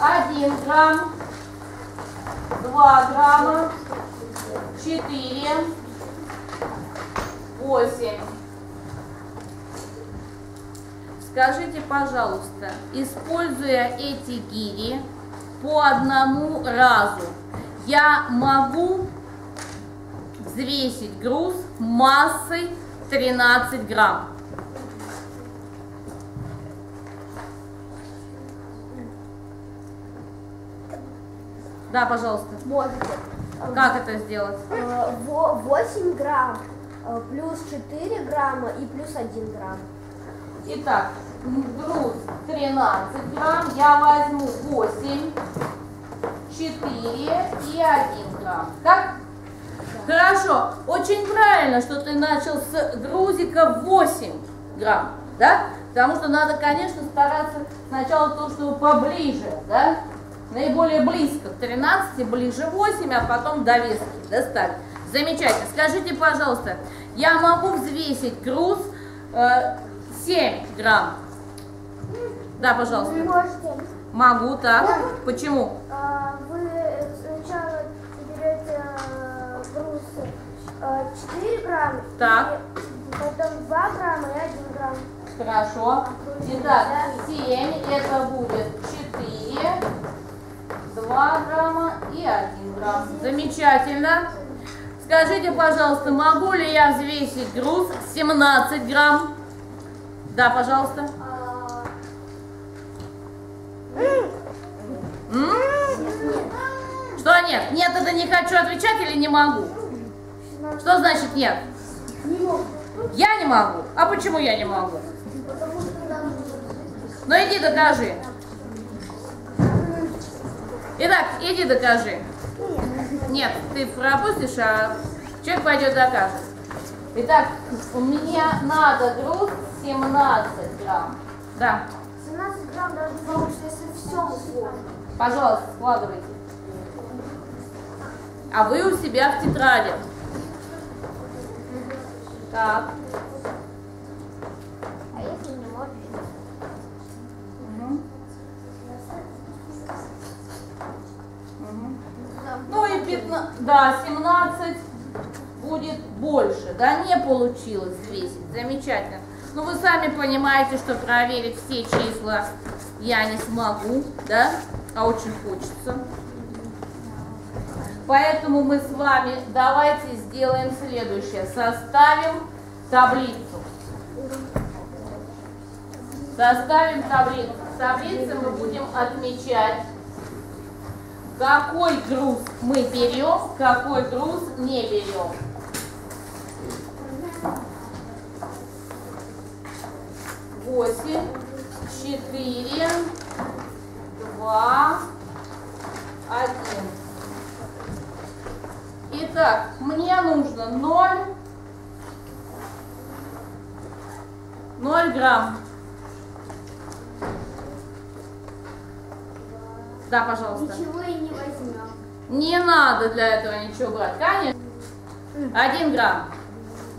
1 грамм, 2 грамма, 4, 8. Скажите, пожалуйста, используя эти гири по одному разу, я могу взвесить груз массой 13 грамм? Да, пожалуйста. Можете. Как это сделать? Э, во- 8 грамм э, плюс 4 грамма и плюс 1 грамм. Итак, груз 13 грамм, я возьму 8, 4 и 1 грамм. Как? Хорошо, очень правильно, что ты начал с грузика 8 грамм, да? Потому что надо, конечно, стараться сначала то, что поближе, да? Наиболее близко к 13, ближе 8, а потом довески доставить. Замечательно. Скажите, пожалуйста, я могу взвесить груз э, 7 грамм? Да, пожалуйста. можете. Могу, так. Почему? Вы сначала берете э, груз 4 грамма, Так. потом 2 грамма и 1 грамм. Хорошо. Итак, 7, это будет 4, 2 грамма и 1 грамм. Замечательно. Скажите, пожалуйста, могу ли я взвесить груз 17 грамм? Да, пожалуйста. Что нет? Нет, это не хочу отвечать или не могу? Что значит нет? Я не могу. А почему я не могу? Ну иди докажи. Итак, иди докажи. Нет, ты пропустишь, а человек пойдет докажет. Итак, у меня надо груз 17 грамм. Да, 17 грамм даже получится, если все сложно. пожалуйста, складывайте. А вы у себя в тетради. Так. А если не можешь? Мгм. Мгм. Ну и 15, да, 17 будет больше, да, не получилось взвесить, замечательно. Ну вы сами понимаете, что проверить все числа я не смогу, да, а очень хочется. Поэтому мы с вами давайте сделаем следующее. Составим таблицу. Составим таблицу. В таблице мы будем отмечать, какой груз мы берем, какой груз не берем. Восемь, четыре, два, один. Итак, мне нужно 0, 0 грамм. Да, пожалуйста. Ничего и не возьмем. Не надо для этого ничего брать, конечно. Один грамм.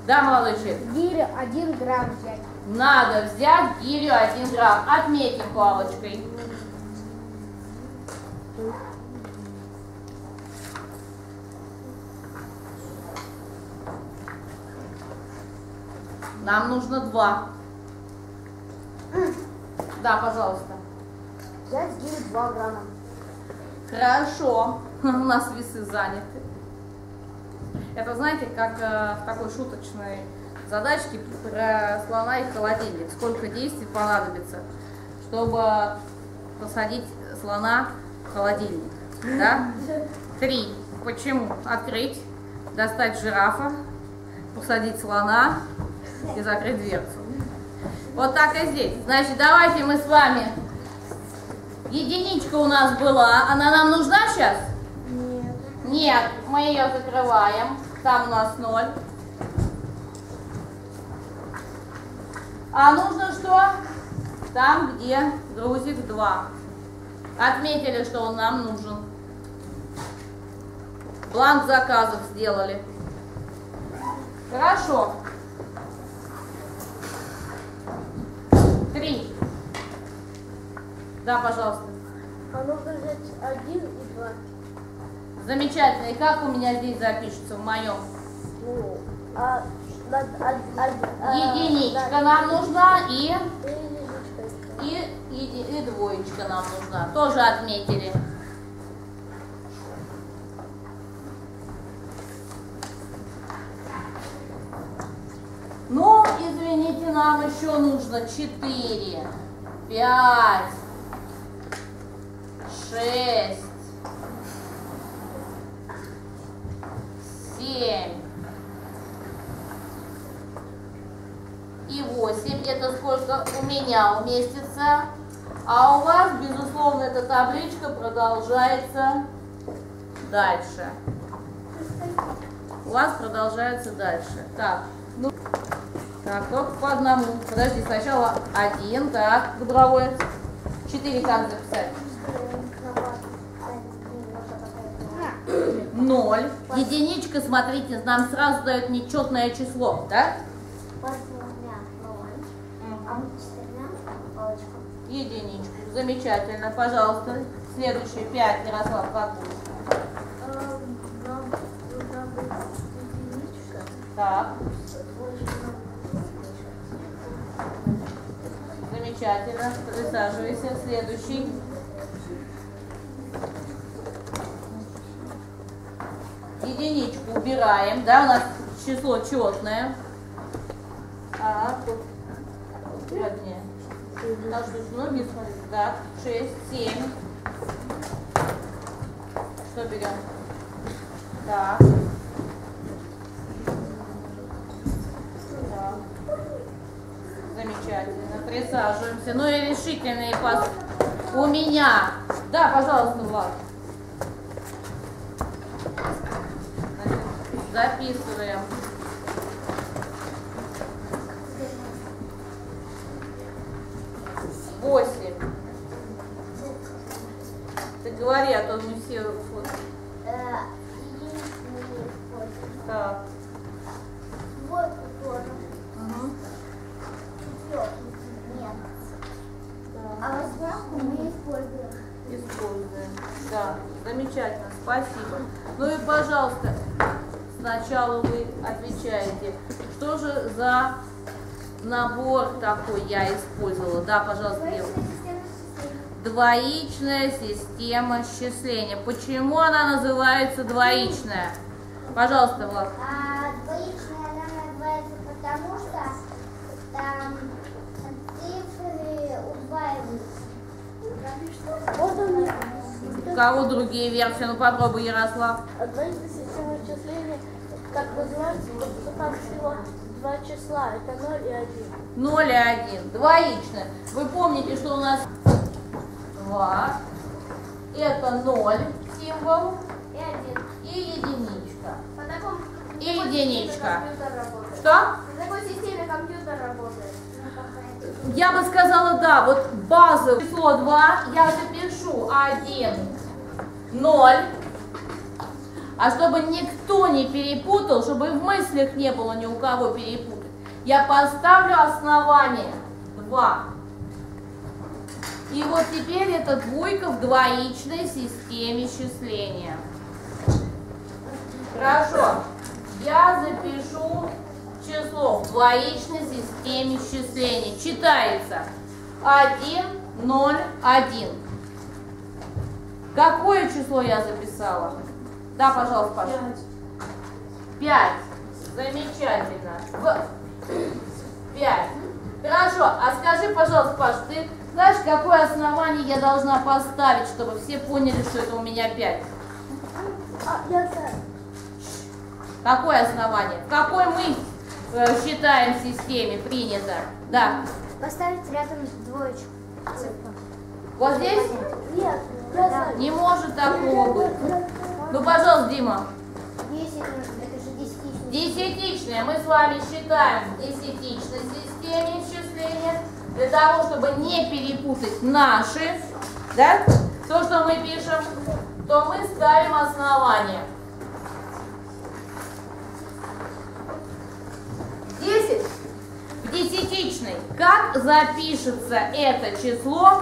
Да, малыши? Гири 1 грамм взять. Надо взять гирю 1 грамм. Отметим палочкой. Нам нужно два. Да, пожалуйста. Взять гири 2 грамма. Хорошо. У нас весы заняты. Это, знаете, как э, в такой шуточной задачке про слона и холодильник. Сколько действий понадобится, чтобы посадить слона в холодильник. Да? Три. Почему? Открыть, достать жирафа, посадить слона и закрыть дверцу. Вот так и здесь. Значит, давайте мы с вами... Единичка у нас была. Она нам нужна сейчас? Нет. Нет, мы ее закрываем. Там у нас ноль. А нужно что? Там, где грузик 2. Отметили, что он нам нужен. Бланк заказов сделали. Хорошо. Три. Да, пожалуйста. А нужно взять один и два. Замечательно. И как у меня здесь запишется в моем? Ну, а, а, а, а, Единичка нам нужна и, и, еди- и двоечка нам нужна. Тоже отметили. Ну, извините, нам еще нужно 4, 5, 6, 7 и 8. Это сколько у меня уместится. А у вас, безусловно, эта табличка продолжается дальше. У вас продолжается дальше. Так, ну, так, только по одному. Подожди, сначала один, так, доброволец. Четыре как записать? Ноль. Единичка, смотрите, нам сразу дает нечетное число, да? Единичку. Замечательно. Пожалуйста. Следующий. Пять. Ярослав, как? Так. Замечательно. Присаживайся. Следующий. Убираем, да, у нас число четное. Так. Вернее. Так, что ноги смотрите. Так, 6, 7. Что берем? Так. Так. Замечательно. Присаживаемся. Ну и решительные пас. У меня. Да, пожалуйста, Влад. Значит, Записываем. Восемь. Ты говори, а то мы все... вот. Так. Вот тоже. Угу. Нет. Так. А восьмерку мы используем. Используем. Да, замечательно, спасибо. Ну и, пожалуйста, сначала вы отвечаете, что же за набор такой я использовала? Да, пожалуйста, Ева. Двоичная система счисления. Почему она называется двоичная? Пожалуйста, Влад. А двоичная она называется потому, что там цифры удваиваются. Вот он У кого другие версии? Ну попробуй, Ярослав. Двоичная система вычисления, как называется, там всего два числа, это 0 и 1. 0 и 1. Двоичная. Вы помните, что у нас 2. Это 0 символ и один. и единичка. По такому И единичка. Что? По такой системе компьютер работает. Я бы сказала, да, вот базовое число 2 я запишу 1, 0. А чтобы никто не перепутал, чтобы в мыслях не было ни у кого перепутать, я поставлю основание 2. И вот теперь это двойка в двоичной системе счисления. Хорошо. Я запишу число в двоичной системе счисления. Читается 1, 0, 1. Какое число я записала? Да, пожалуйста, Паша. 5. Замечательно. В... 5. Хорошо, а скажи, пожалуйста, Паш, ты знаешь, какое основание я должна поставить, чтобы все поняли, что это у меня 5? А, я знаю. Какое основание? В какой мы э, считаем системе принято? Да. Поставить рядом двоечку. Вот здесь Нет, не может такого быть. Ну, пожалуйста, Дима. 10 нужно, это же десятичный. Десятичная. Мы с вами считаем в десятичной системе исчисления. Для того, чтобы не перепутать наши, да, то, что мы пишем, то мы ставим основание. 10 в десятичной. Как запишется это число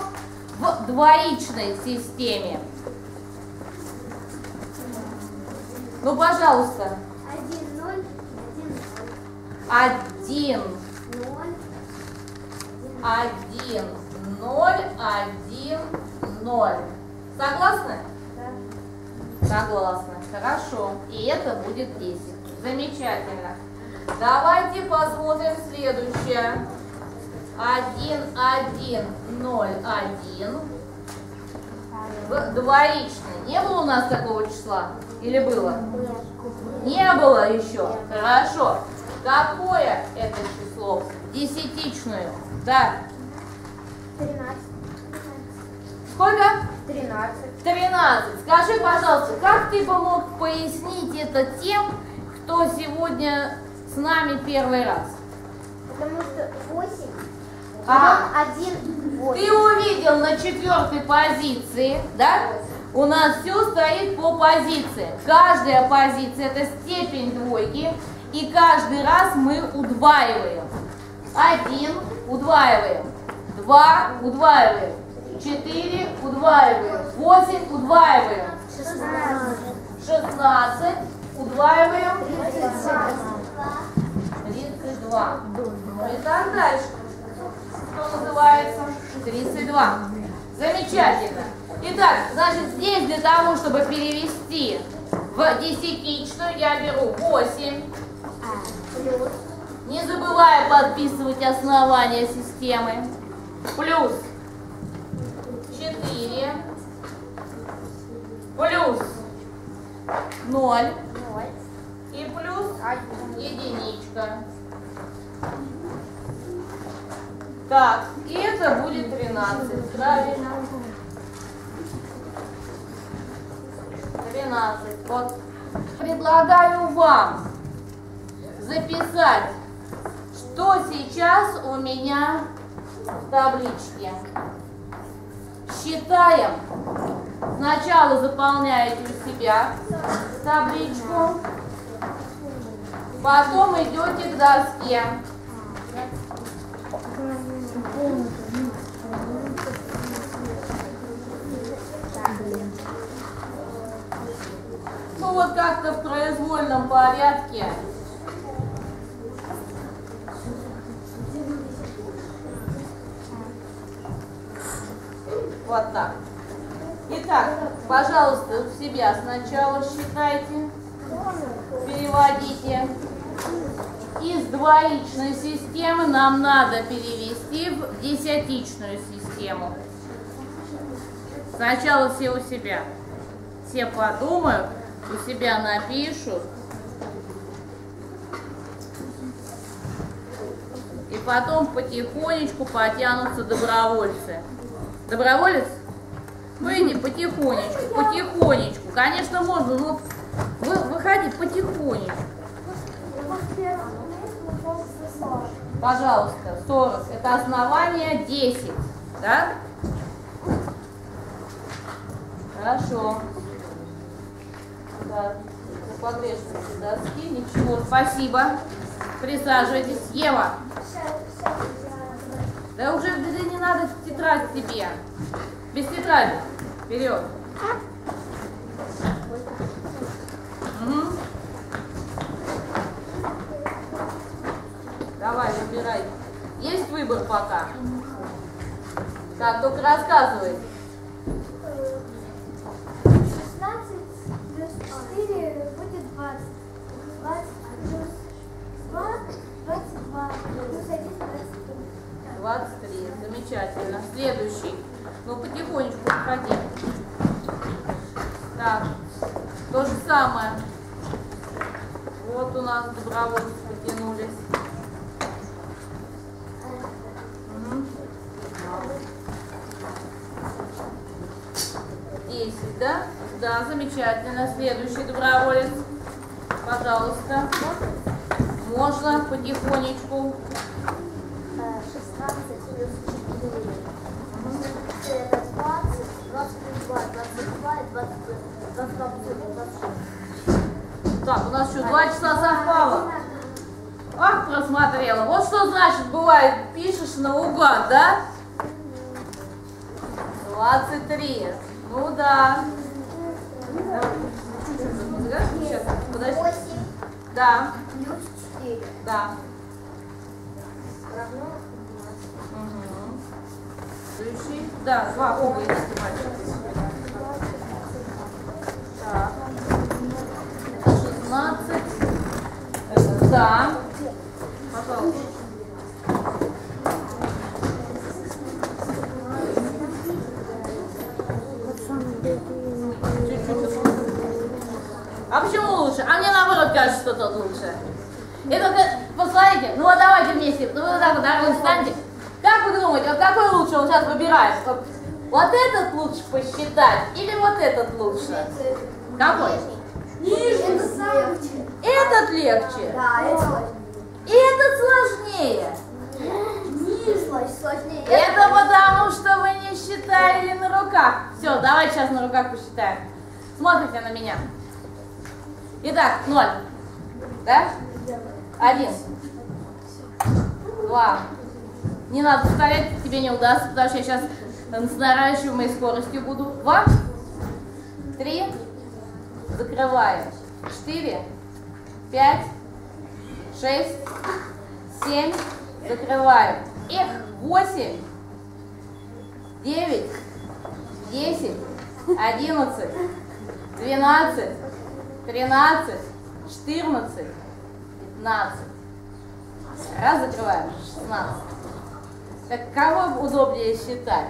в двоичной системе? Ну, пожалуйста. Один, ноль, Один, один, ноль, один, ноль, один, ноль. Согласны? да. Согласны. Хорошо. И это будет 10. Замечательно. Давайте посмотрим следующее. 1, 1, 0, 1. В двоичной. Не было у нас такого числа? Или было? Не было еще. Хорошо. Какое это число? Десятичную. Да. Тринадцать. Сколько? Тринадцать. 13. Скажи, пожалуйста, как ты бы мог пояснить это тем, кто сегодня с нами первый раз? Потому что восемь. А. один, Ты увидел на четвертой позиции, да? У нас все стоит по позиции. Каждая позиция это степень двойки, и каждый раз мы удваиваем. Один удваиваем, два удваиваем, четыре удваиваем, восемь удваиваем, Шестнадцать. удваиваем, Тридцать два. 32. Ну и так дальше. Что называется? 32. Замечательно. Итак, значит, здесь для того, чтобы перевести в десятичную, я беру 8. Плюс. Не забывая подписывать основание системы. Плюс 4. Плюс 0. Ноль. И плюс единичка. Так, и это будет 13, правильно? 13. Вот. Предлагаю вам записать, что сейчас у меня в табличке. Считаем. Сначала заполняете у себя табличку. Потом идете к доске. Ну вот как-то в произвольном порядке. Вот так. Итак, пожалуйста, у себя сначала считайте, переводите. Из двоичной системы нам надо перевести в десятичную систему. Сначала все у себя. Все подумают, у себя напишут. И потом потихонечку потянутся добровольцы. Доброволец? Ну иди потихонечку, потихонечку. Конечно, можно, но вы, выходи потихонечку. Пожалуйста, 40. Это основание 10. Да? Хорошо. Да, погрешности доски. Ничего, спасибо. Присаживайтесь. Ева. Да уже да не надо тетрадь тебе. Без тетради. Вперед. Давай, выбирай. Есть выбор пока? Так, только рассказывай. 16 плюс 4 будет 20. 20 плюс 2, 22. Плюс 1, 23. 23. Замечательно. Следующий. Ну, потихонечку подходи. Так, то же самое. Вот у нас добровольцы потянулись. 10, да? Да, замечательно. Следующий доброволец. Пожалуйста. Можно потихонечку. 16 плюс 4. Это 20, 20 плюс 2, 22, и 20, 22 плюс 1, 26. Так, у нас что, два часа совпало? Ах, просмотрела. Вот что значит бывает, пишешь наугад, да? 23. Ну да. Сейчас, подожди. 8 Да, плюс 4 да. Да, два оба мальчики. Так. 16. Это да. Пожалуйста. Чуть-чуть. А почему лучше? А мне наоборот кажется, что тот лучше. И только, посмотрите, ну вот давайте вместе, ну вот так вот, так вот встаньте. Как вы думаете, вот какой лучше он сейчас выбирает? Вот, вот этот лучше посчитать или вот этот лучше? Какой? Легче. Этот легче. Да, это сложнее. И этот сложнее. Сложнее, сложнее. Это потому, что вы не считали на руках. Все, давайте сейчас на руках посчитаем. Смотрите на меня. Итак, ноль. Да? Один. Два. Не надо повторять, тебе не удастся, потому что я сейчас с наращиваемой скоростью буду. Два. Три. Закрываем. Четыре. Пять. Шесть. Семь. Закрываем. Эх, восемь. Девять. Десять. Одиннадцать. Двенадцать. Тринадцать. Четырнадцать. Пятнадцать. Раз закрываем. Шестнадцать. Так кого удобнее считать?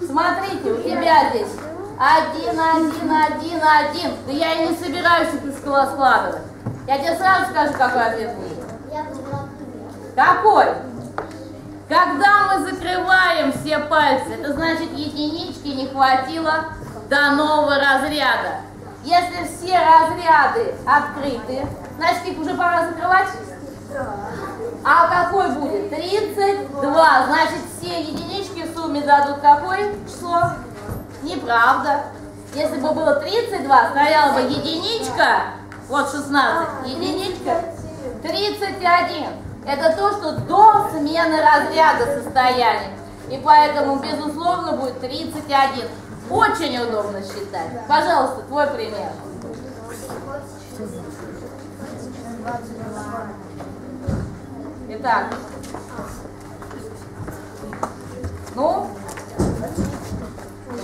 Смотрите, у тебя здесь один, один, один, один. Да я и не собираюсь из скла складывать. Я тебе сразу скажу, какой ответ будет. Какой? Когда мы закрываем все пальцы, это значит единички не хватило до нового разряда. Если все разряды открыты, значит их уже пора закрывать. А какой будет? 32. Значит, все единички в сумме дадут какое число? Неправда. Если бы было 32, стояла бы единичка, вот 16, единичка, 31. Это то, что до смены разряда состояния. И поэтому, безусловно, будет 31. Очень удобно считать. Пожалуйста, твой пример. Итак. Ну?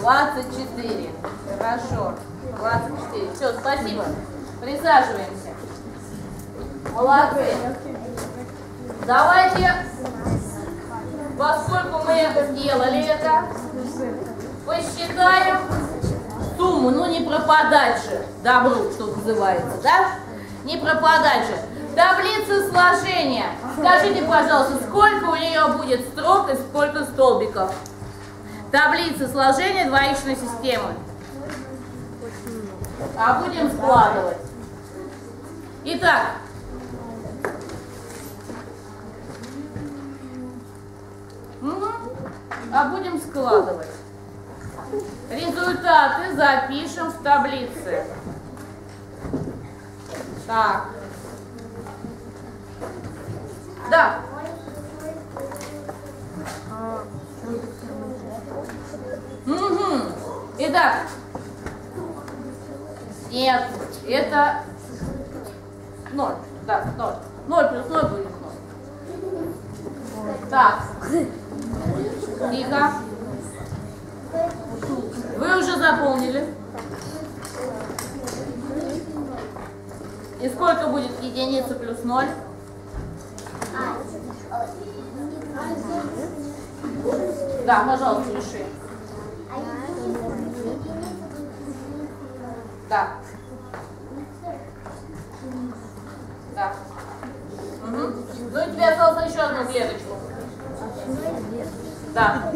24. Хорошо. 24. Все, спасибо. Присаживаемся. Молодцы. Давайте, поскольку мы сделали это, посчитаем сумму. Ну, не пропадать же добру, что называется, да? Не пропадать же. Таблица сложения. Скажите, пожалуйста, сколько у нее будет строк и сколько столбиков? Таблица сложения двоичной системы. А будем складывать. Итак, а будем складывать. Результаты запишем в таблице. Так. Да. Угу. Итак. Нет, это ноль. Да, ноль. Ноль плюс ноль будет ноль. Так. Тихо. Заполнили. И сколько будет единица плюс ноль? Да, пожалуйста, реши. Да. Да. Угу. Ну и тебе осталось еще одну клеточку. Да.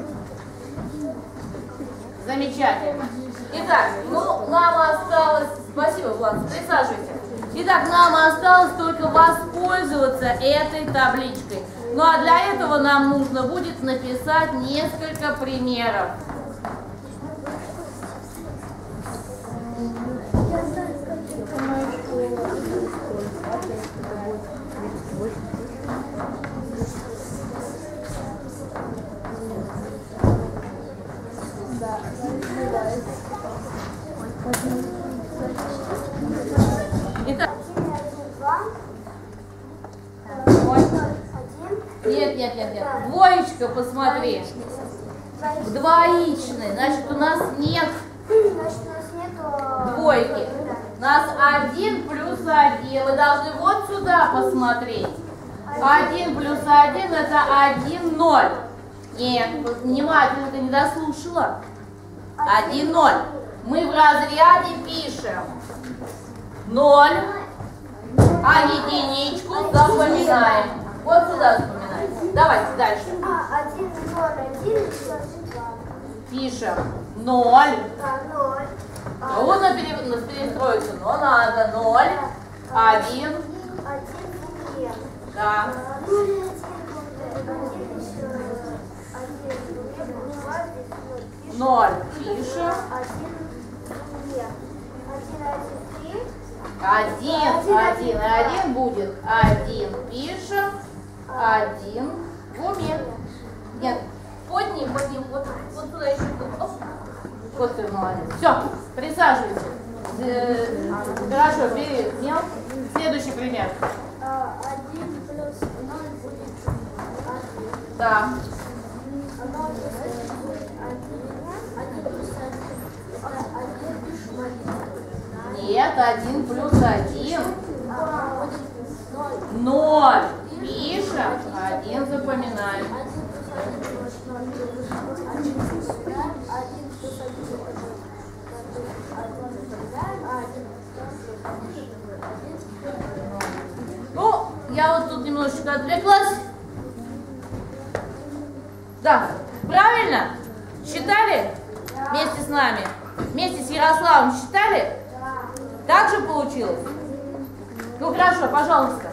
Замечательно. Итак, ну нам осталось... Спасибо, Влад, присаживайся. Итак, нам осталось только воспользоваться этой табличкой. Ну а для этого нам нужно будет написать несколько примеров. Нет, нет. Двоечка, посмотри. В двоичной. Значит, у нас нет Значит, у нас нету... двойки. У нас один плюс один. Вы должны вот сюда посмотреть. Один плюс один это один ноль. Нет, внимательно ты не дослушала. Один ноль. Мы в разряде пишем ноль, а единичку запоминаем. Вот сюда запоминаем. Давайте дальше. А, один, ноль, один, один. Пишем ноль. А, ноль. А, Трудно пере- перестроиться, но надо. Ноль, один, Один, две. да. А, Ноль, один, один, один. Пишем. Один. Один, один. Один, один, один будет один. Пишем. Один. В уме. Нет, подним, подним. Вот, вот туда еще. Оп. Вот ты молодец. Все, присаживайся. Э, Хорошо, бери мел. Следующий пример. А, Один плюс ноль будет один. Да. А. Нет, один плюс один. А, ноль. Запоминаем. Добавляем, а один один. Ну, я вот тут немножечко отвлеклась. Да, правильно? Считали? Вместе с нами. Вместе с Ярославом считали? Так же получилось? Ну хорошо, пожалуйста.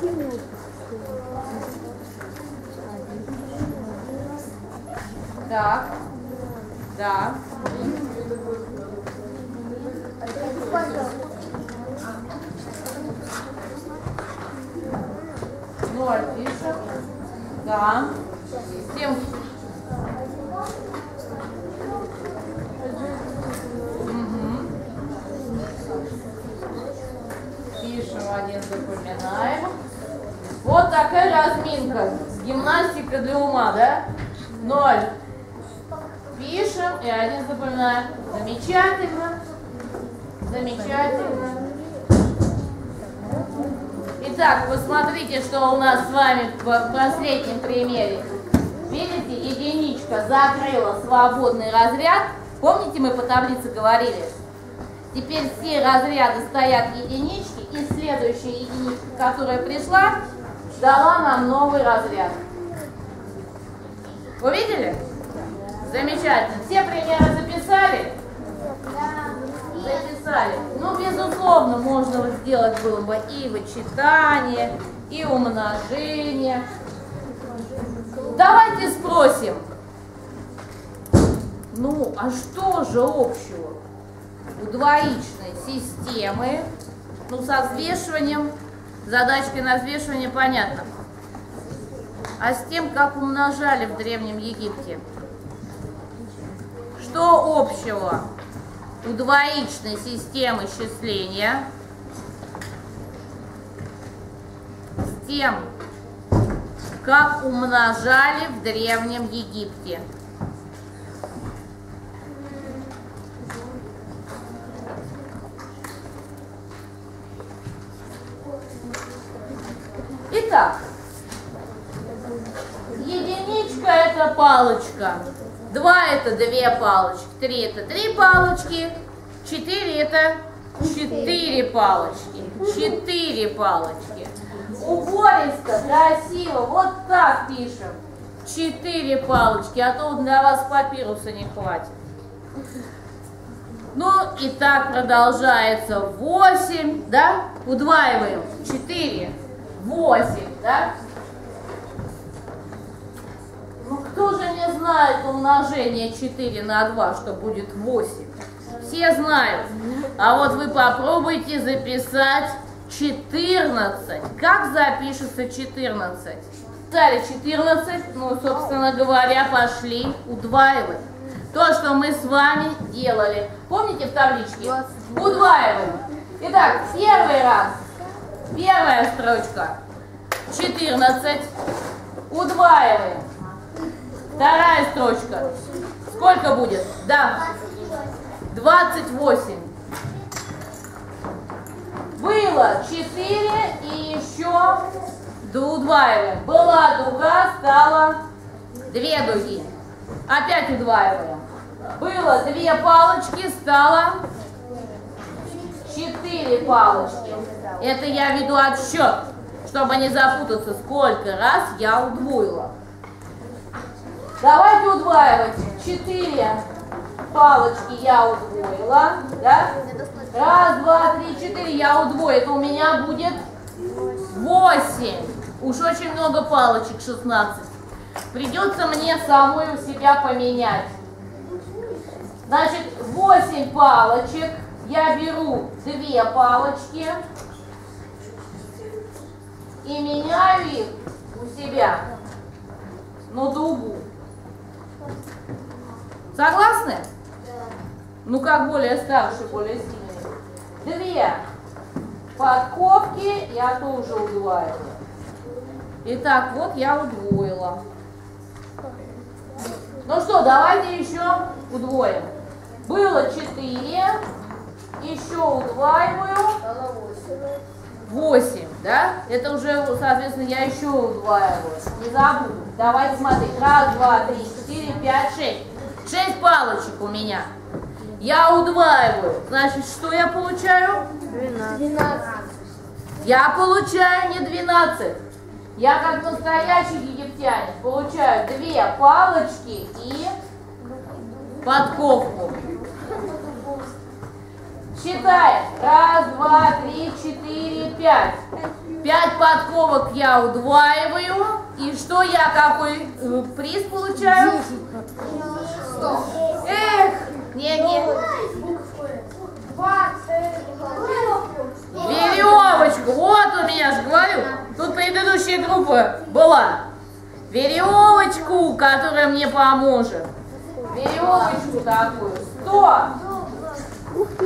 Так. Да. Ноль пишем. Да. Тем. Мгм. Пишем один, запоминаем. Вот такая разминка. Гимнастика для ума, да? Ноль. Пишем и один запоминаем. Замечательно. Замечательно. Итак, посмотрите, что у нас с вами в последнем примере. Видите, единичка закрыла свободный разряд. Помните, мы по таблице говорили? Теперь все разряды стоят единички, и следующая единичка, которая пришла, дала нам новый разряд. Увидели? Замечательно. Все примеры записали? Записали. Ну, безусловно, можно сделать было бы и вычитание, и умножение. Давайте спросим. Ну, а что же общего у двоичной системы, ну, со взвешиванием, задачкой на взвешивание понятно. А с тем, как умножали в Древнем Египте? Что общего у двоичной системы счисления с тем, как умножали в Древнем Египте? Итак, единичка это палочка, два это две палочки, три это три палочки, четыре это четыре палочки, четыре палочки. Убористо, красиво, вот так пишем. Четыре палочки, а то для вас папируса не хватит. Ну и так продолжается 8, да? Удваиваем. 4, 8, да? Ну кто же не знает умножение 4 на 2, что будет 8? Все знают. А вот вы попробуйте записать 14. Как запишется 14? Стали 14, ну, собственно говоря, пошли удваивать. То, что мы с вами делали. Помните в табличке? Удваиваем. Итак, первый раз. Первая строчка. 14. Удваиваем. Вторая строчка. Сколько будет? Да. 28. Было 4 и еще удваиваем. Была дуга, стало две дуги. Опять удваиваем. Было две палочки, стало четыре палочки. Это я веду отсчет, чтобы не запутаться, сколько раз я удвоила. Давайте удваивать. Четыре палочки я удвоила. Да? Раз, два, три, четыре я удвою. Это у меня будет восемь. Уж очень много палочек, 16. Придется мне самой у себя поменять. Значит, 8 палочек. Я беру две палочки и меняю их у себя на дугу. Согласны? Ну, как более старшие, более сильные. Две подковки я тоже удваиваю. Итак, вот я удвоила. Ну что, давайте еще удвоим. Было 4, еще удваиваю. 8, да? Это уже, соответственно, я еще удваиваю. Не забуду. Давайте смотреть. Раз, два, три, четыре, пять, шесть. Шесть палочек у меня. Я удваиваю. Значит, что я получаю? 12. Я получаю не 12. Я как настоящий египтянин получаю две палочки и подковку. Считаем. Раз, два, три, четыре, пять. Пять подковок я удваиваю. И что я какой э, приз получаю? Эх, не-не. Веревочку. Вот у меня же говорю. Тут предыдущая группа была. Веревочку, которая мне поможет. Веревочку такую. Сто.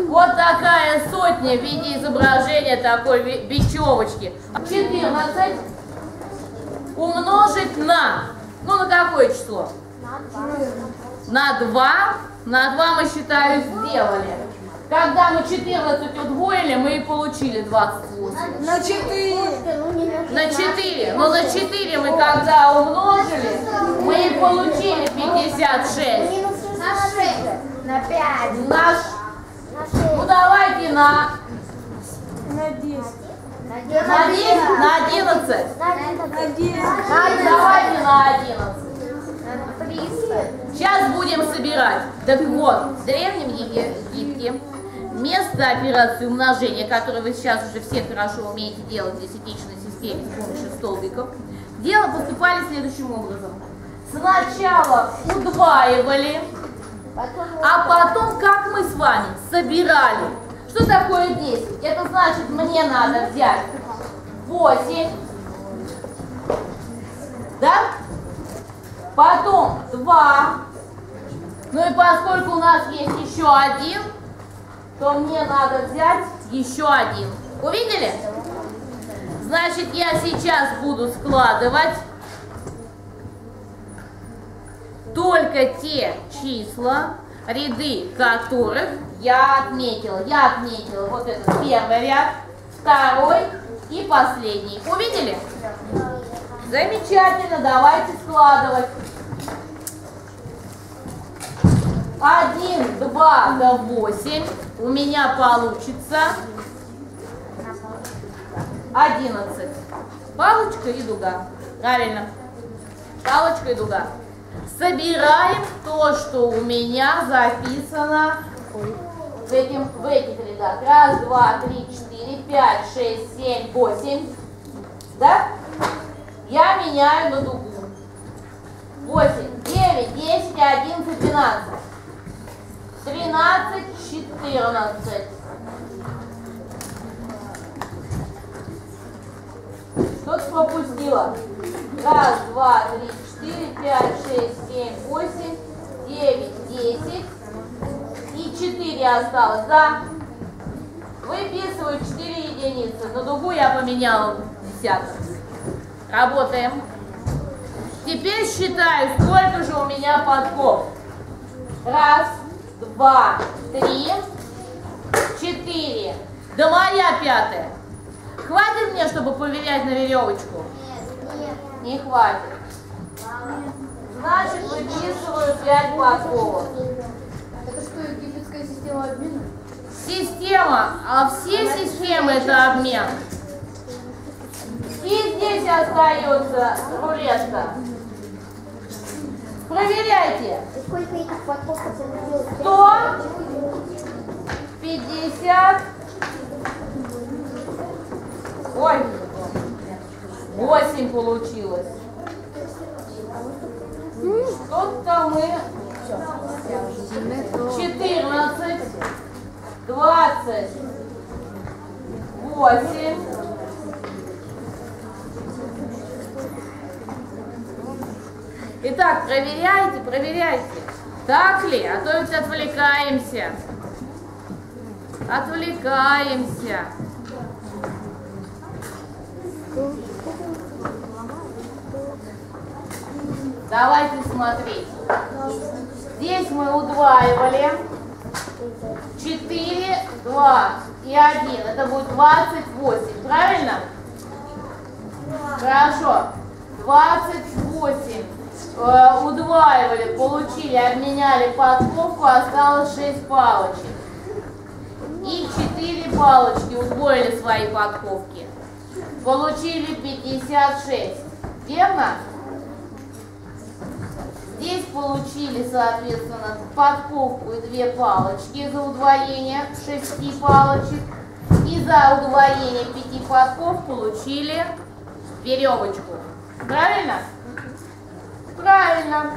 Вот такая сотня в виде изображения такой бечевочки. 14 умножить на, ну на какое число? На 2. На 2 мы, считаю, сделали. Когда мы 14 удвоили, мы и получили 28. На четыре. На 4. Но на 4 мы когда умножили, мы и получили 56. На шесть. На пять. Наш, ну давайте на, На десять. на 10, на 11. На десять. Давайте на 11. Сейчас будем собирать. Так вот, в Древнем Египте место операции умножения, которое вы сейчас уже все хорошо умеете делать в десятичной системе с помощью столбиков, дело поступали следующим образом. Сначала удваивали, а потом, как мы с вами, собирали. Что такое 10? Это значит, мне надо взять 8, да? Потом 2. Ну и поскольку у нас есть еще один, то мне надо взять еще один. Увидели? Значит, я сейчас буду складывать только те числа, ряды которых я отметила. Я отметила вот этот первый ряд, второй и последний. Увидели? Замечательно, давайте складывать. Один, два до восемь. У меня получится одиннадцать. Палочка и дуга. Правильно. Палочка и дуга. Собираем то, что у меня записано в, этим, в этих рядах. Раз, два, три, четыре, пять, шесть, семь, восемь. Да? Я меняю на дугу. 8, 9, 10, 11, 12. 13, 14. Что-то пропустила. Раз, два, три, четыре, пять, шесть, семь, восемь, девять, десять. И 4 осталось, да? Выписываю 4 единицы. На дугу я поменяла десяток. Работаем. Теперь считаю, сколько же у меня подков. Раз, два, три, четыре. Да моя пятая. Хватит мне, чтобы поменять на веревочку? Не хватит. Значит, выписываю 5 подковок. Это что, египетская система обмена? Система, а все системы это обмен. И здесь остается рулетка. Проверяйте. Сколько этих получилось? Сто, пятьдесят, ой, восемь получилось. Что-то мы 14, 20, 8. Итак, проверяйте, проверяйте. Так ли? А то ведь отвлекаемся. Отвлекаемся. Давайте смотреть. Здесь мы удваивали. 4, 2 и 1. Это будет 28. Правильно? Хорошо. 28. Э, удваивали, получили, обменяли подковку, осталось 6 палочек. И 4 палочки удвоили свои подковки. Получили 56. Верно? Здесь получили, соответственно, подковку и две палочки за удвоение шести палочек. И за удвоение пяти подков получили веревочку. Правильно? Правильно.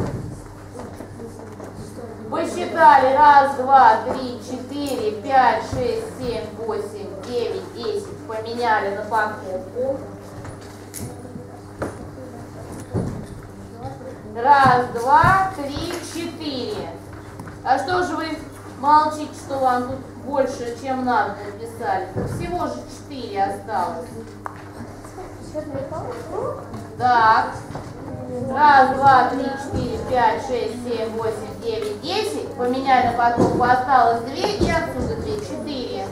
Посчитали. Раз, два, три, четыре, пять, шесть, семь, восемь, девять, десять. Поменяли на подковку. Раз, два, три, четыре. А что же вы молчите, что вам тут больше, чем надо написали? Всего же четыре осталось. Так. Раз, два, три, четыре, пять, шесть, семь, восемь, девять, десять. Поменяли на подковку. Осталось две и отсюда две. Четыре.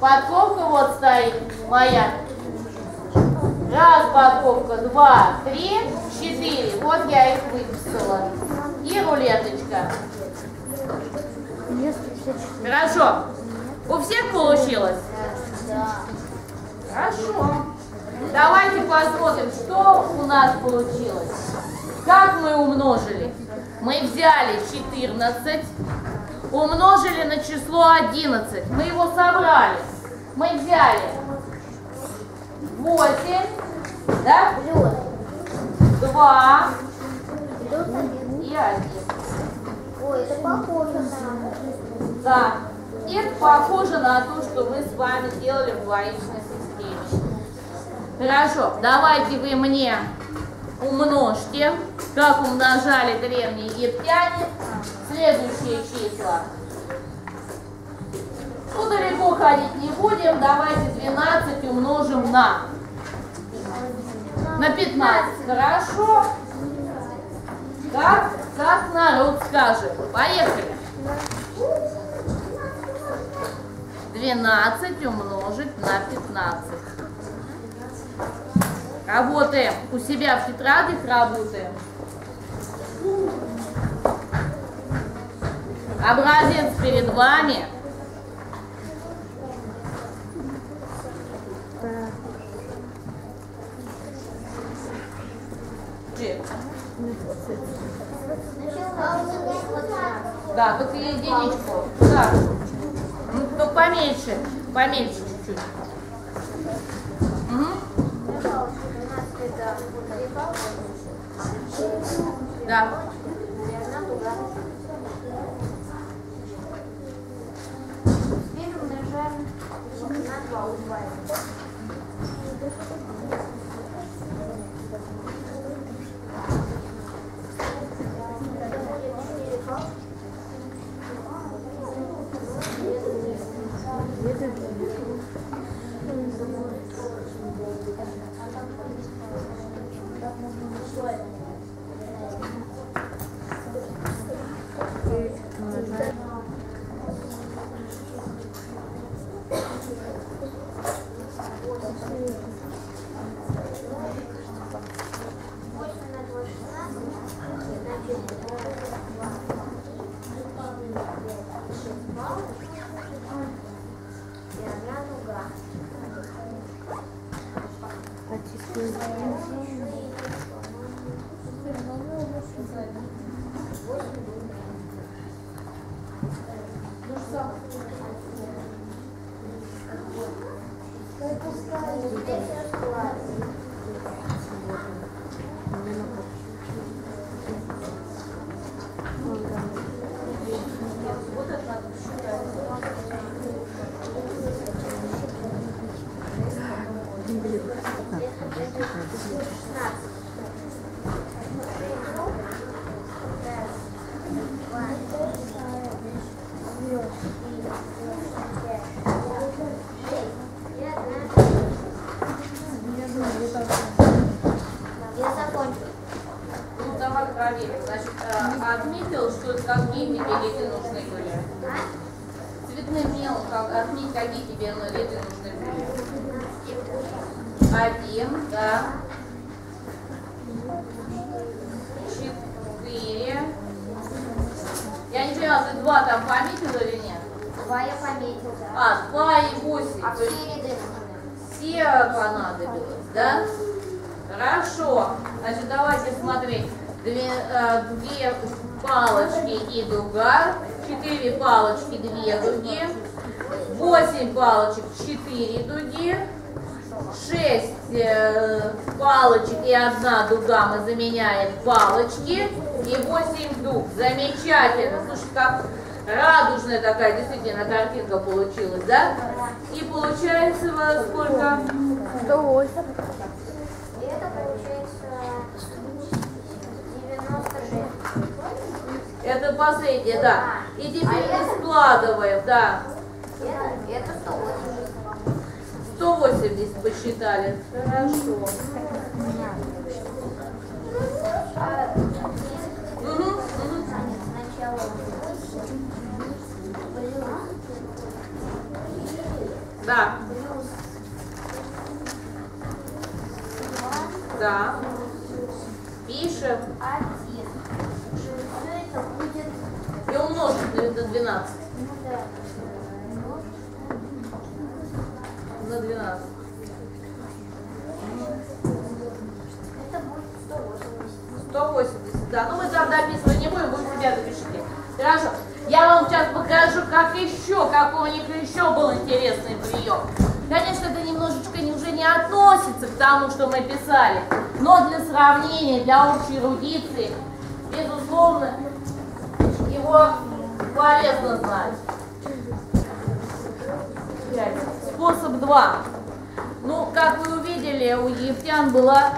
Подковка вот стоит моя. Раз подковка, два, три, четыре. Вот я их выписала. И рулеточка. Хорошо. У всех получилось? Хорошо. Давайте посмотрим, что у нас получилось. Как мы умножили? Мы взяли 14, умножили на число 11. Мы его собрали. Мы взяли 8, да? Плюс. 2 Плюс один. и 1. Ой, это похоже на... Да. Это похоже на то, что мы с вами делали в двоичной системе. Хорошо, давайте вы мне умножьте, как умножали древние египтяне, следующие числа. Ну, далеко ходить не будем, давайте 12 умножим на. На 15, хорошо? Как, как народ скажет. Поехали. 12 умножить на 15. Работаем. У себя в тетрадях работаем. Образец перед вами. Да, только единичку. Да. Ну, только поменьше. Поменьше чуть-чуть. Да. Теперь умножаем на 2 удваиваем. Здесь раскладывается. Я закончил. Ну, давай проверим. Значит, э, отметил, что какие тебе ряды нужны были. Цветным мелом как, отметь, какие тебе ну, ряды нужны были. Один, да. Четыре. Я не поняла, ты два там пометил или нет? Два я пометил, да. А, два и восемь. А То есть все ряды все понадобилось, да? Хорошо. Значит, давайте смотреть. Две, э, две палочки и дуга. Четыре палочки, две дуги. Восемь палочек, четыре дуги. Шесть э, палочек и дуга мы заменяем палочки. И восемь дуг. Замечательно. Слушай, как радужная такая действительно картинка получилась, да? И получается у вас сколько? 108. И это получается 96. Это последнее, да. И теперь А мы складываем, да. Это, это 180. 180 посчитали. Хорошо. А Угу, угу. сначала Да, да. Пишем и умножить на на 12. ну да, ну, На 12. Да. Ну мы там дописывать не будем, вы себя запишите. Хорошо. Я вам сейчас покажу, как еще, какой у них еще был интересный прием. Конечно, это немножечко не- уже не относится к тому, что мы писали, но для сравнения, для общей эрудиции, безусловно, его полезно знать. Способ 2. Ну, как вы увидели, у египтян была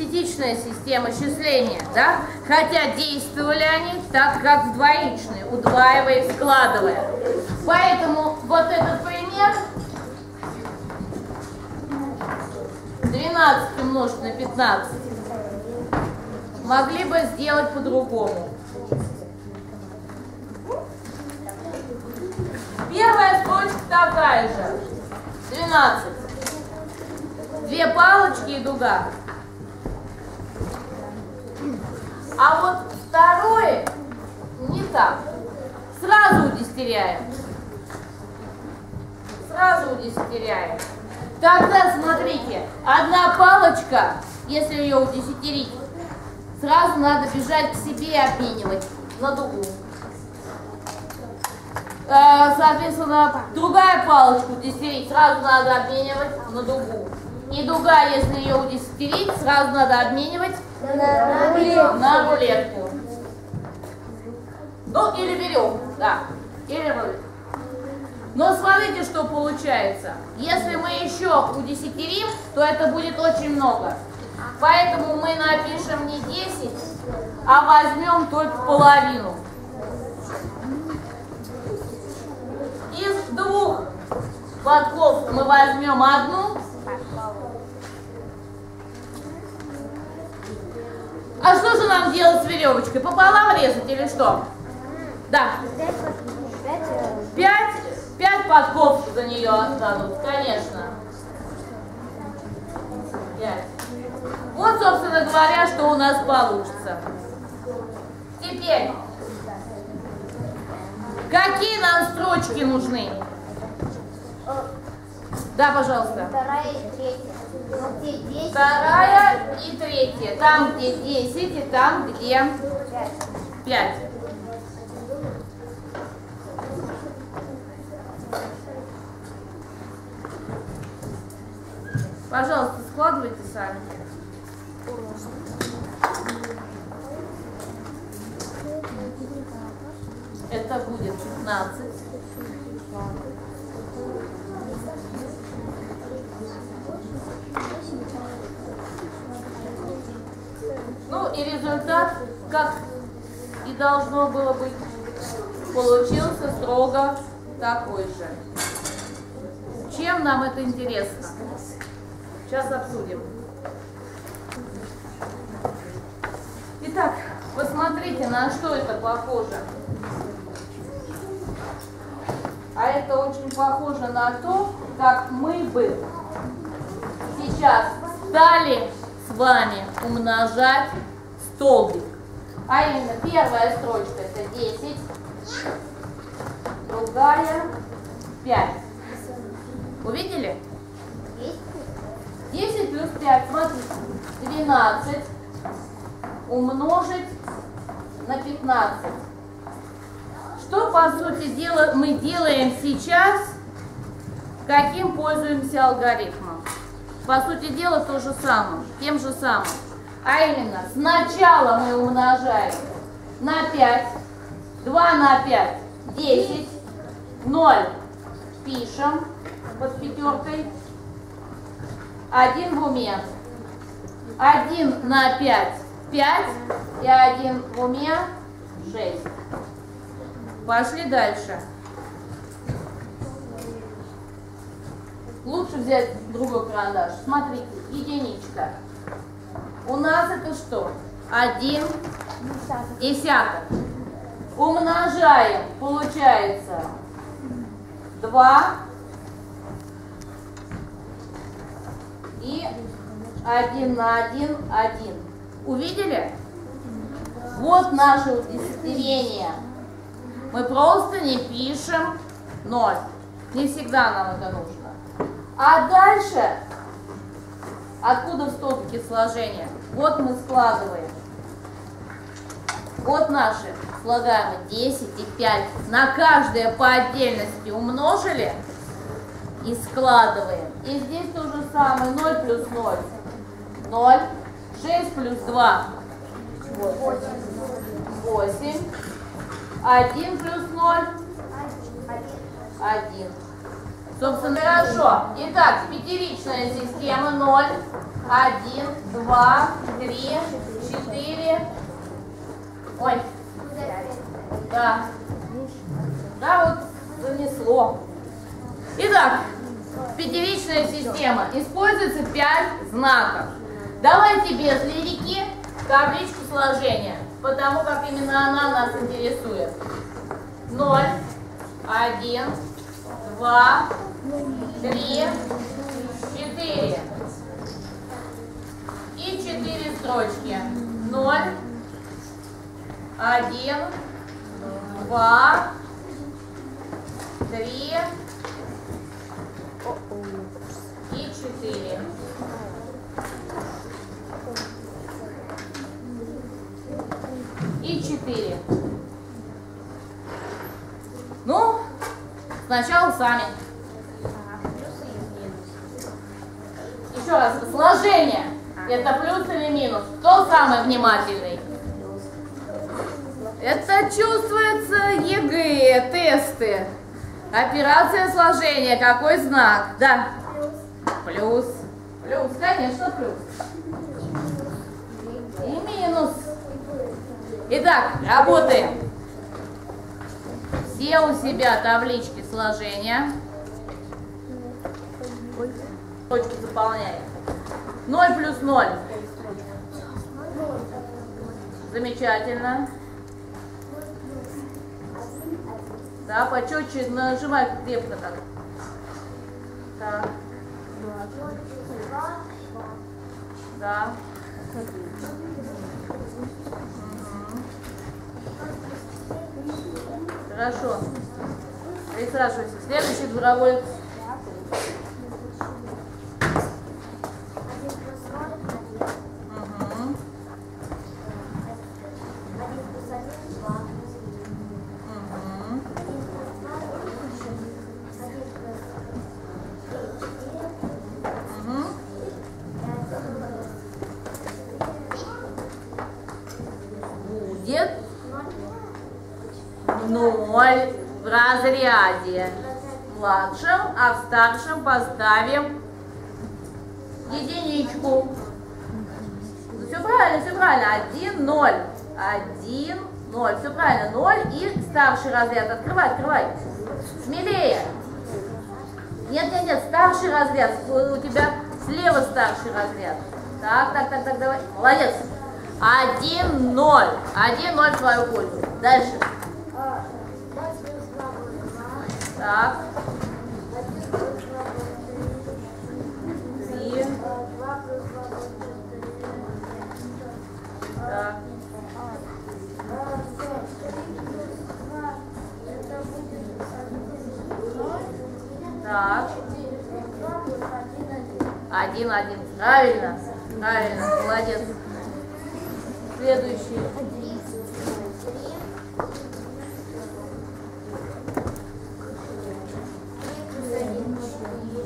десятичная система счисления, да? Хотя действовали они так, как двоичные, удваивая и складывая. Поэтому вот этот пример 12 умножить на 15 могли бы сделать по-другому. Первая строчка такая же. 12. Две палочки и дуга. А вот второе не так. Сразу удестеряем. Сразу удестеряем. Тогда смотрите, одна палочка, если ее удесятерить, сразу надо бежать к себе и обменивать на дугу. Э, Соответственно, другая палочку удесятерить, сразу надо обменивать на дугу. И дуга, если ее удесятерить, сразу надо обменивать На рулетку. на рулетку. Ну, или веревку, да. Или рулетку. Но смотрите, что получается. Если мы еще удесятерим, то это будет очень много. Поэтому мы напишем не 10, а возьмем только половину. Из двух подков мы возьмем одну, А что же нам делать с веревочкой? Пополам резать или что? Да. Пять, пять, подков за нее останут, конечно. Пять. Вот, собственно говоря, что у нас получится. Теперь, какие нам строчки нужны? Да, пожалуйста. Вторая и третья. Вот где 10. Вторая и третья. Там, где 10, и там, где 5. Пожалуйста, складывайте сами. Это будет 15. И результат, как и должно было быть, получился строго такой же. Чем нам это интересно? Сейчас обсудим. Итак, посмотрите, на что это похоже. А это очень похоже на то, как мы бы сейчас стали с вами умножать столбик. А именно, первая строчка это 10, другая 5. Увидели? 10 плюс 5, смотрите, 12 умножить на 15. Что, по сути дела, мы делаем сейчас? Каким пользуемся алгоритмом? По сути дела, то же самое, тем же самым. А именно, сначала мы умножаем на 5, 2 на 5, 10, 0 пишем под пятеркой, 1 в уме, 1 на 5, 5 и 1 в уме, 6. Пошли дальше. Лучше взять другой карандаш. Смотрите, единичка. У нас это что? Один десяток. Умножаем, получается 2 и 1 на 1, 1. Увидели? Вот наше удесятерение. Мы просто не пишем 0. Не всегда нам это нужно. А дальше, откуда в столбике сложения? Вот мы складываем. Вот наши слагаемые 10 и 5. На каждое по отдельности умножили и складываем. И здесь то же самое. 0 плюс 0. 0. 6 плюс 2. 8. 1 плюс 0. 1. Собственно, хорошо. Итак, пятеричная система 0, 1, 2, 3, 4. Ой. Да. Да, вот занесло. Итак, пятеричная система. Используется 5 знаков. Давайте без лирики табличку сложения, потому как именно она нас интересует. 0, 1, 2, 3, 4. И 4 строчки. 0, 1, 2, 3 и 4. И 4. Ну, сначала сами. Еще раз, сложение. Это плюс или минус? Кто самый внимательный? Это чувствуется ЕГЭ, тесты. Операция сложения. Какой знак? Да. Плюс. Плюс, конечно, плюс. И минус. Итак, работаем. Все у себя таблички сложения. Точку заполняем. 0 плюс 0. Замечательно. Да, почетче нажимай крепко так. Так. Да. Хорошо. Присаживайся. Следующий дворовой. Младшем, а в старшем поставим единичку. Все правильно, все правильно. Один, ноль. Один, ноль. Все правильно. Ноль и старший разряд. Открывай, открывай. Смелее. Нет, нет, нет, старший разряд. У тебя слева старший разряд. Так, так, так, так, давай. Молодец. Один, ноль. Один, ноль в твою пользу. Дальше. Так. Один, один. Один, один. Правильно. Правильно. Молодец. Следующий. Три плюс три. Три плюс один, четыре.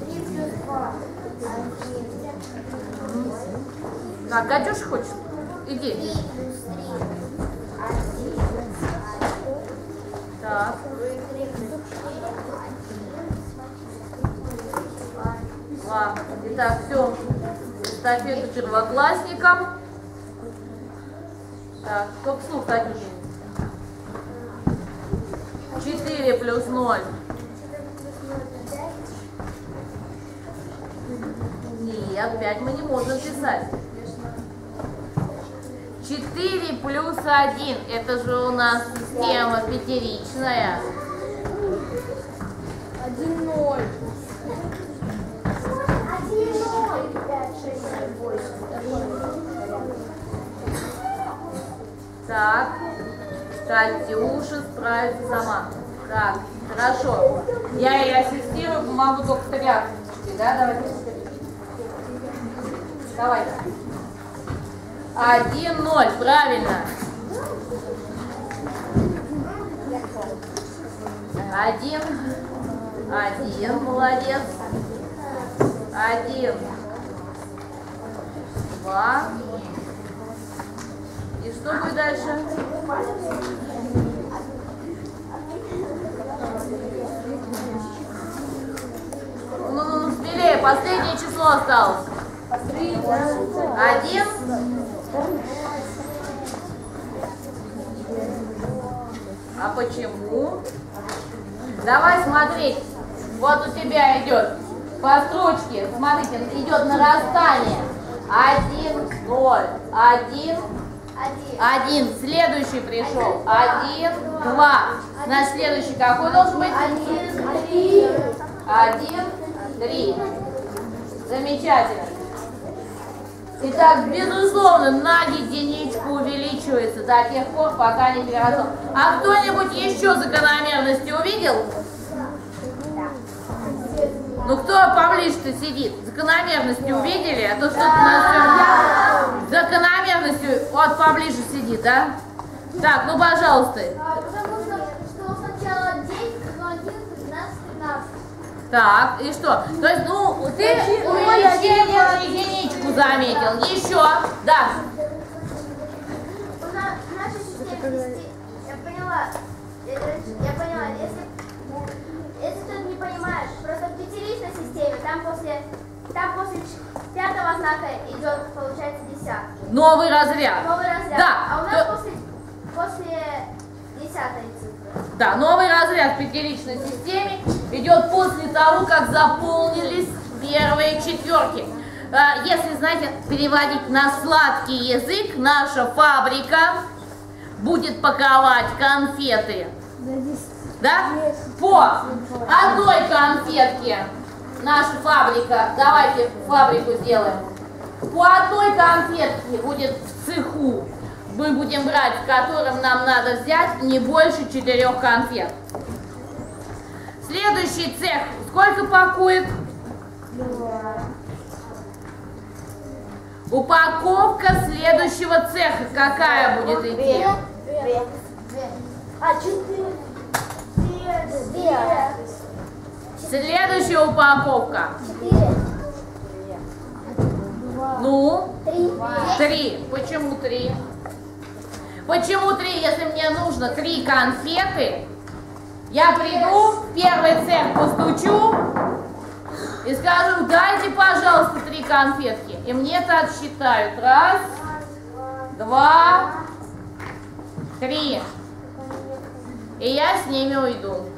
Три плюс два, один. Так, Катюша хочет? Иди. Так. Два. Итак, все. Эстафету первоклассникам. Так, только слух, Катюша. Четыре плюс ноль. Четыре плюс ноль, пять. Нет, пять мы не можем писать. 4 плюс 1. Это же у нас система пятеричная. Один ноль. Один, ноль, пять, шесть, семь, восемь. Так. Катюша справится сама. Так, хорошо. Я ей ассистирую, помогу только стрелять. Да, давай. Давай. Один ноль, правильно. Один. Один, молодец. Один. Два. И что будет дальше? Ну, ну, ну, смелее, последнее число осталось. Один. А почему? Давай смотреть. Вот у тебя идет по строчке, смотрите, идет нарастание. Один, ноль, один, Один. один. Следующий пришел. Один, два. Наш следующий какой должен быть? Один, три. Один, три. Замечательно. Итак, безусловно, на единичку увеличивается до тех пор, пока не перерастет. А кто-нибудь еще закономерности увидел? Ну кто поближе-то сидит? Закономерности увидели? А то что-то нас всё- закономерностью вот поближе сидит, да? Так, ну пожалуйста. А, Потому что, что сначала 10, потом 11, 12, 13. Так, и что? То есть, ну, ты увеличение на единичку заметил. Еще, да. У нас в нашей системе вести, я поняла, я, я поняла, если, если ты не понимаешь, просто в пятеричной системе, там после, там после пятого знака идет, получается, десятки. Новый разряд. Новый разряд. Да. А у нас то- после, после десятой цифры. Да, новый разряд в пятеричной системе идет после того, как заполнились первые четверки. А, Если, знаете, переводить на сладкий язык, наша фабрика будет паковать конфеты. Да? По одной конфетке наша фабрика, давайте фабрику сделаем. По одной конфетке будет в цеху. Мы будем брать, в котором нам надо взять не больше четырех конфет. Следующий цех сколько пакует? Упаковка следующего цеха какая будет идти? Две. А, четыре. Две. Две. Следующая упаковка. Четыре. Ну, Три. три. Почему три? Почему три? Если мне нужно три конфеты, я приду, в первый цех постучу и скажу, дайте, пожалуйста, три конфетки. И мне это отсчитают. Раз, два, три. И я с ними уйду.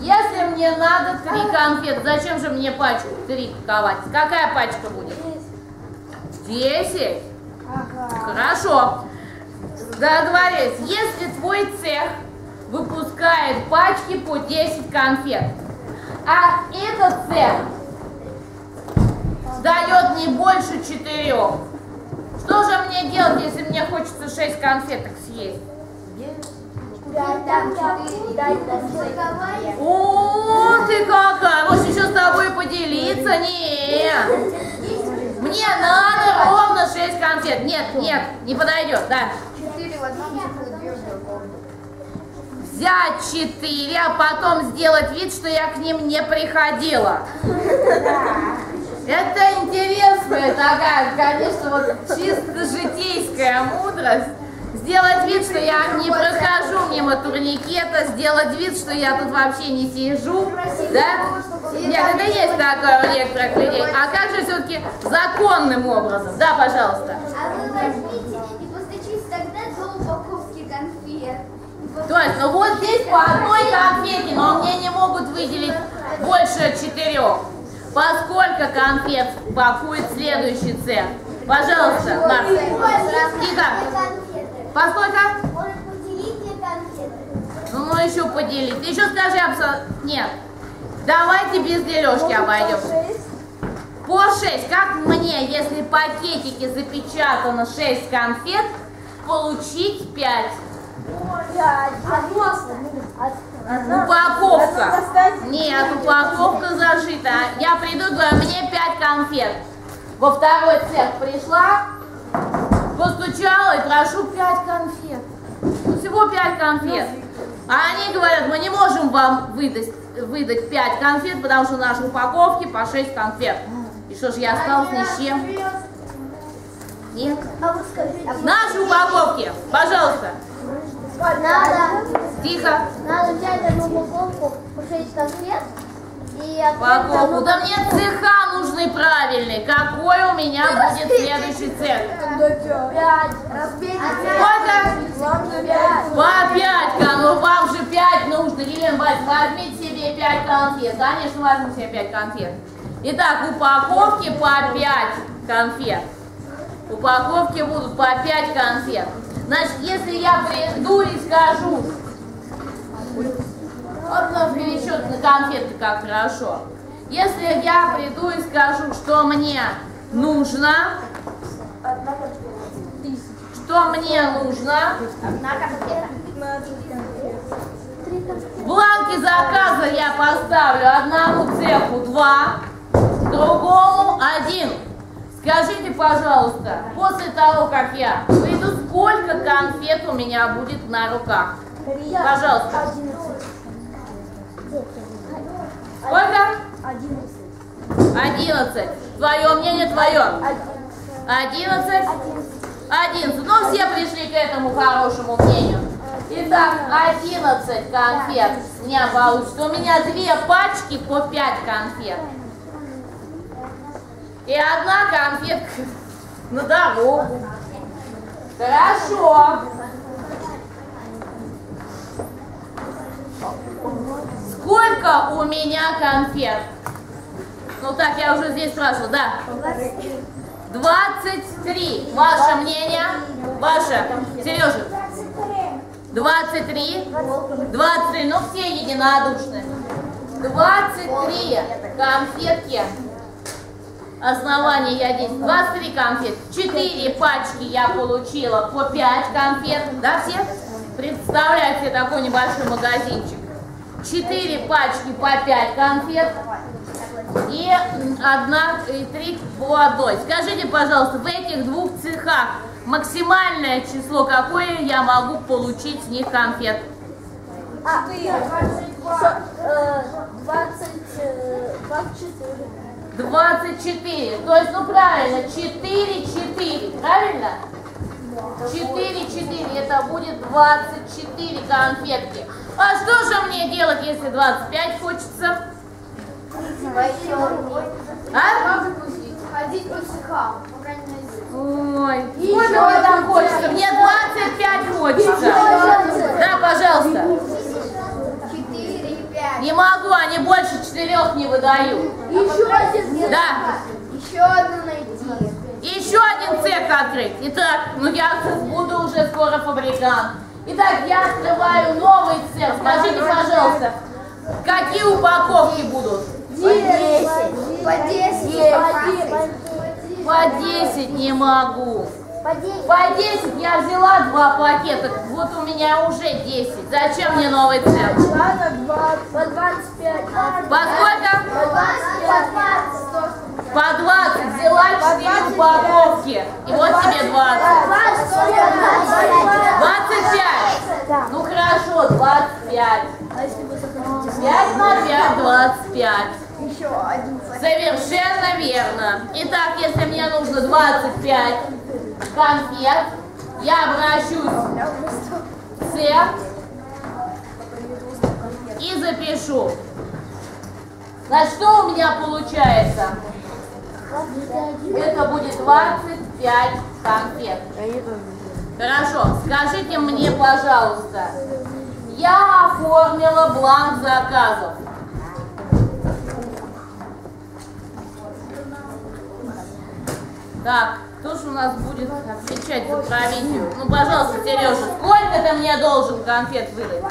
Если мне надо три конфеты, зачем же мне пачку три паковать? Какая пачка будет? Десять? Хорошо. Договорились. Если твой цех выпускает пачки по 10 конфет, а этот цех дает не больше четырех, что же мне делать, если мне хочется 6 конфеток съесть? О, ты какая! Может еще с тобой поделиться? Нет. Мне надо ровно 6 конфет. Нет, нет, не подойдет, да. Четыре в одном. Взять 4, а потом сделать вид, что я к ним не приходила. Это интересная такая, конечно, вот чисто житейская мудрость. Сделать вид, что я не прохожу мимо турникета, сделать вид, что я тут вообще не сижу, да? Нет, это есть такое у некоторых людей. А как же все-таки законным образом? Да, пожалуйста. А вы возьмите и постучите тогда до упаковки конфет. То есть, ну вот здесь по одной конфете, но мне не могут выделить больше четырех. Поскольку конфет пакует следующий цех? Пожалуйста, Марс. Тихо. Поскольку? Может, поделите конфеты? Ну, ну еще поделить. Ты еще скажи абсолютно... Нет. Давайте без дележки обойдемся. По 6. Как мне, если в пакетике запечатано 6 конфет, получить 5? Упаковка. Нет, упаковка зашита. Я приду, говорю, мне 5 конфет. Во второй цех пришла, постучала и прошу 5 конфет. Ну, всего 5 конфет. А они говорят, мы не можем вам выдать, выдать 5 конфет, потому что в нашей упаковке по 6 конфет. И что ж, я осталась ни с чем? Нет. А вы скажите. Наши упаковки, пожалуйста. Надо, Тихо. надо взять одну упаковку по 6 конфет и Упаковку. Да мне цеха нужны правильные. Какой у меня будет следующий цех? Пять. Разбейте Сколько? По пять, ну вам же пять нужно, Елена Борисовна, возьмите себе пять конфет. Конечно, возьму себе пять конфет. Итак, упаковки по пять конфет. Упаковки будут по пять конфет. Значит, если я приду и скажу, вот пересчет на конфеты как хорошо. Если я приду и скажу, что мне нужно, что мне нужно, бланке заказа я поставлю одному цеху два, другому один. Скажите, пожалуйста, после того, как я выйду, сколько конфет у меня будет на руках? Пожалуйста. Сколько? Одиннадцать. Твое мнение, твое. Одиннадцать. Одиннадцать. Ну, все пришли к этому хорошему мнению. Итак, 11 конфет у меня получится. У меня две пачки по 5 конфет. И одна конфетка на дорогу. Хорошо. Сколько у меня конфет? Ну так, я уже здесь спрашивала, да. 23. Ваше мнение? Ваше. Сережа. 23. 23. Ну все единодушны. 23 конфетки. Основание я здесь. 23 конфет. 4 пачки я получила по 5 конфет. Да, все? Представляете такой небольшой магазинчик. 4 пачки по 5 конфет. И одна, и три по одной. Скажите, пожалуйста, в этих двух цехах максимальное число какое я могу получить с них конфет? А, э, 20, э, 24. 24. То есть, ну правильно, 4, 4, правильно? 4, 4, это будет 24 конфетки. А что же мне делать, если 25 хочется? А? Ходить по мере. Ой, сколько мне там хочется? Мне 25 хочется. Да, пожалуйста. Не могу, они больше четырех не выдают. Еще один. Да. Еще одну найти. Еще один цех открыть. Итак, ну я буду уже скоро фабрикант. Итак, я открываю новый цех. Скажите, пожалуйста, какие упаковки будут? Десять. По десять. По 10 не могу. По десять. По 10 я взяла два пакета. Вот у меня уже 10. Зачем мне новый цех? По 25. По сколько? По двадцать. По 20. Взяла 4 упаковки. И вот тебе 20. 25. Ну хорошо, 25. 5 на 5, 25. Еще один. Совершенно верно. Итак, если мне нужно 25 конфет, я обращусь в цех и запишу. Значит, что у меня получается? Это будет 25 конфет. Хорошо, скажите мне, пожалуйста, я оформила бланк заказов. Так, кто же у нас будет отвечать за провизию? Ну, пожалуйста, Сережа, сколько ты мне должен конфет выдать?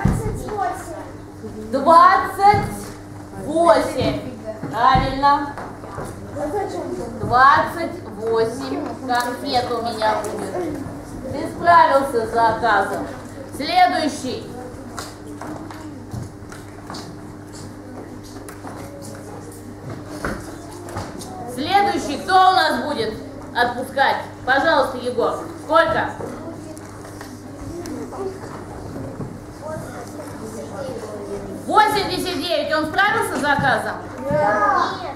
Двадцать Двадцать восемь. восемь. Правильно. Двадцать восемь конфет у меня будет. Ты справился с заказом. Следующий. Следующий, кто у нас будет отпускать? Пожалуйста, Егор. Сколько? Восемьдесят девять. Он справился с заказом? Нет.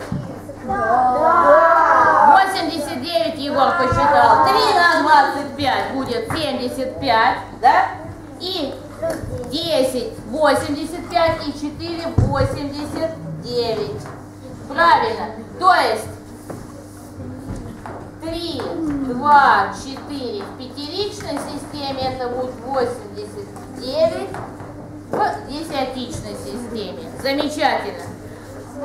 89 Егор посчитал. 3 на 25 будет 75, да? И 10, 85 и 4, 89. Правильно. То есть 3, 2, 4 в пятеричной системе это будет 89 в десятичной системе. Замечательно.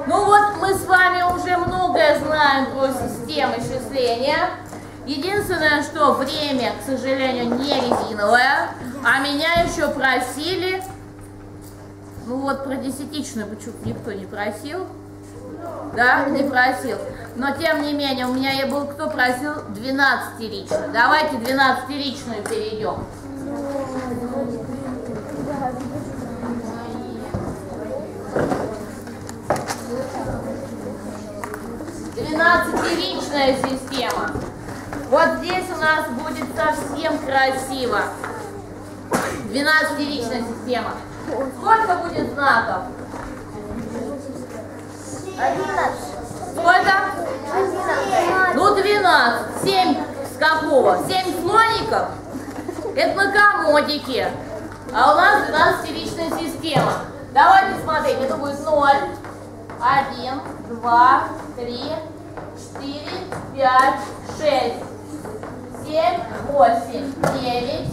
Ну вот мы с вами уже многое знаем про системы счисления. Единственное, что время, к сожалению, не резиновое, а меня еще просили, ну вот про десятичную почему-то никто не просил, да, не просил, но тем не менее у меня и был, кто просил 12-ричную. Давайте 12-ричную перейдем. Двенадцатиричная система. Вот здесь у нас будет совсем красиво. Двенадцатиричная система. Сколько будет знаков? Сколько? Ну, 12. 7 с какого? 7 слоников? Это на комодике. А у нас 12-ричная система. Давайте смотреть. Это будет 0, 1, 2, 3, 4, 5, 6, 7, 8, 9,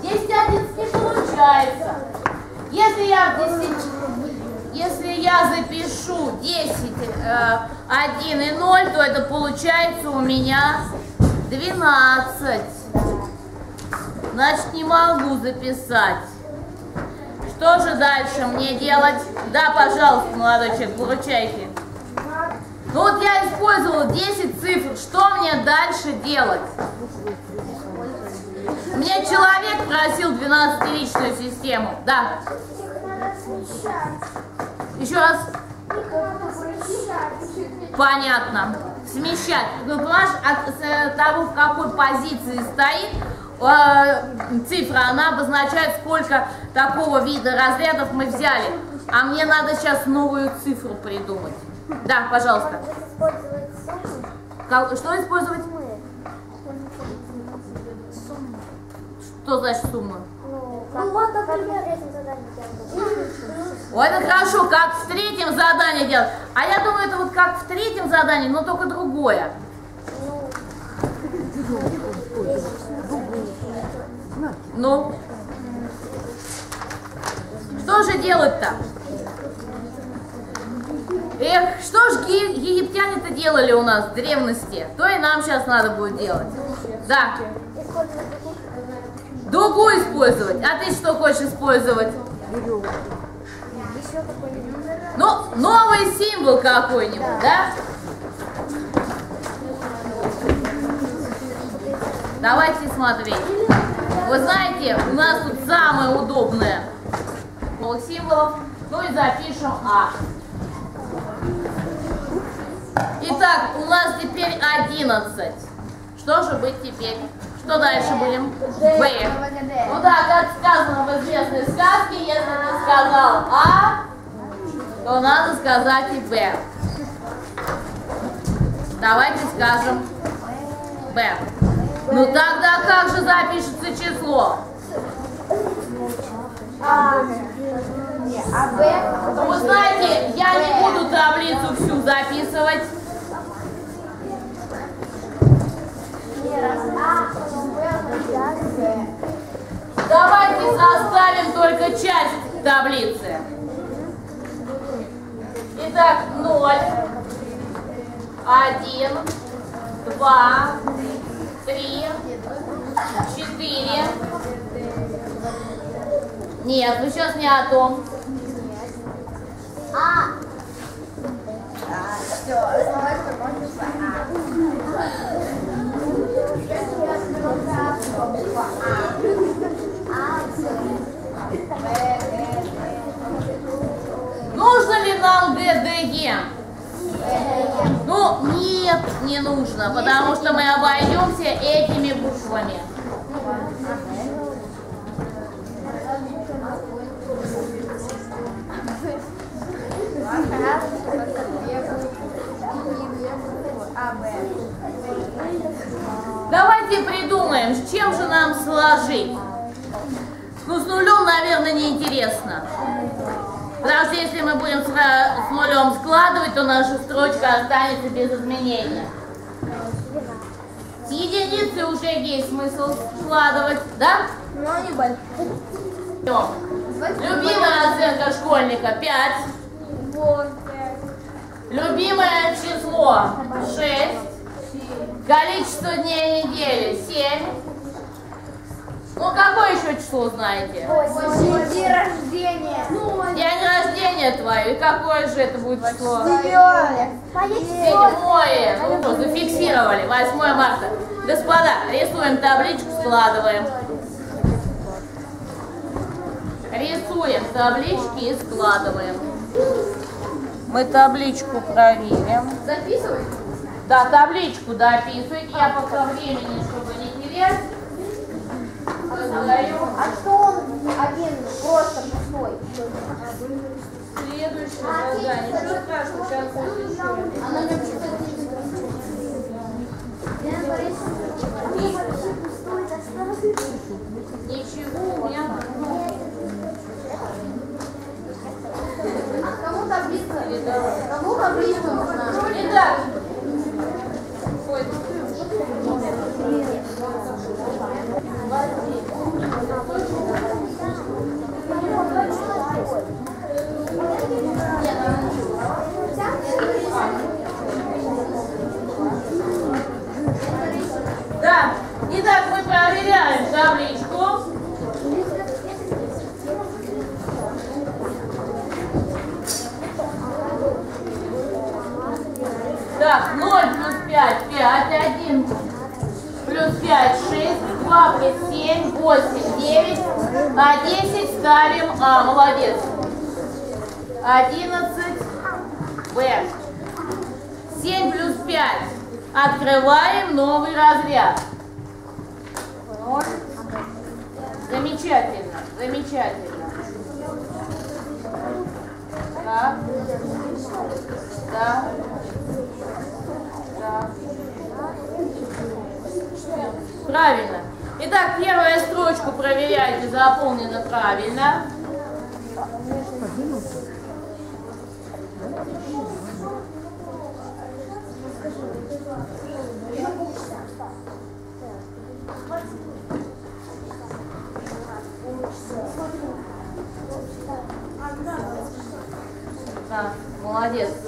10, 11 не получается. Если я в 10, если я запишу 10, э, 1 и 0, то это получается у меня 12. Значит, не могу записать. Что же дальше мне делать? Да, пожалуйста, молодой человек, выручайте. Ну вот я использовала 10 цифр. Что мне дальше делать? Мне человек просил 12-личную систему. Да. Еще раз. Понятно. Смещать. Ну, понимаешь, от с того, в какой позиции стоит э, цифра, она обозначает, сколько такого вида разрядов мы взяли. А мне надо сейчас новую цифру придумать. Да, пожалуйста. Как- что использовать? Что значит сумма? Ну, ну вот, например, этим заданием Ой, это хорошо, как в третьем задании делать. А я думаю, это вот как в третьем задании, но только другое. Ну? Что же делать-то? Эх, что ж ги- египтяне-то делали у нас в древности, то и нам сейчас надо будет делать. Да, дугу использовать. А ты что хочешь использовать? Ну, новый символ какой-нибудь, да? Давайте смотреть. Вы знаете, у нас тут самое удобное символов. Ну и запишем А. Итак, у нас теперь 11. Что же быть теперь? Что дальше будем? Б. Ну да, как сказано в известной сказке, если ты сказал А, то надо сказать и Б. Давайте скажем Б. Ну тогда как же запишется число? А, Вы знаете, я не буду таблицу всю записывать. Не, раз А, потом Б, потом Б. Давайте составим только часть таблицы. Итак, 0, 1, 2, 3, 4. Нет, вы сейчас не о том. А. А, все, основной какой Нужно ли нам Г, Ну, нет, не нужно, потому что мы обойдемся этими буквами. Сложить. Ну, с нулем, наверное, неинтересно. Потому что если мы будем с, ра- с нулем складывать, то наша строчка останется без изменения. С единицы уже есть смысл складывать, да? Но не большой. Всё. Любимая оценка школьника 5. Вот. Любимое число 6. Количество дней недели 7. Ну, какое еще число знаете? День рождения. День рождения твое. И какое же это будет число? Девятое. Седьмое. Ну что, зафиксировали. 8 марта. Господа, рисуем табличку, складываем. Рисуем таблички и складываем. Мы табличку проверим. Записывай. Да, табличку дописывайте. Я пока времени, чтобы не терять. А что он один просто пустой? следующее задание. Ничего страшного, сейчас запишу. А на нем что-то Ничего, у меня А кому таблица? Кому таблица нужна? Итак, ой, да. Итак, мы проверяем табличку. Так, 0 плюс 5, 5, 1 плюс 5, 6, 2 плюс 7, 8, 9, а 10 а, молодец. 11, Б. 7 плюс 5. Открываем новый разряд. Замечательно, замечательно. Так. Да. Да. Правильно. Итак, первую строчку проверяйте, заполнена правильно. Да, молодец.